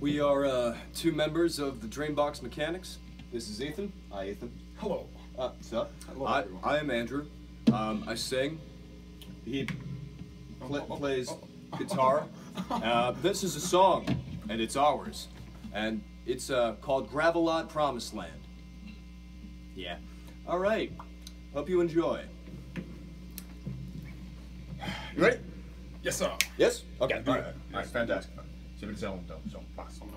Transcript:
We are uh, two members of the Dream Box Mechanics. This is Ethan. Hi, Ethan. Hello. Uh, so, Hello, I, everyone. I am Andrew. Um, I sing. He pl- plays guitar. Uh, this is a song, and it's ours. And it's uh, called Gravel Lot Promised Land. Yeah. All right. Hope you enjoy. You ready? Yes, sir. Yes? Okay. Do All it. right. All right. Fantastic. se on, se on pass on.